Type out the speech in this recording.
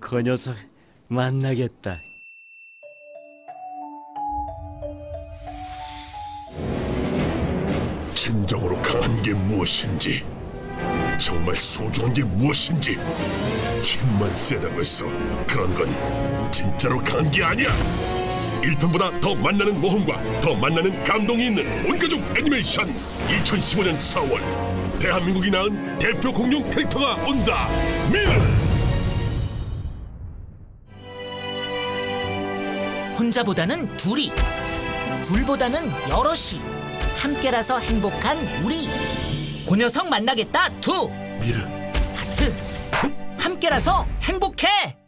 그 녀석 만나겠다. 진정으로 강한 게 무엇인지 정말 소중한 게 무엇인지 힘만 세다고 해서 그런 건 진짜로 강한 게 아니야 1편보다 더 만나는 모험과 더 만나는 감동이 있는 온가족 애니메이션 2015년 4월 대한민국이 낳은 대표 공룡 캐릭터가 온다 밀 혼자보다는 둘이, 둘보다는 여럿이, 함께라서 행복한 우리. 그 녀석 만나겠다 투. 밀 하트. 함께라서 행복해.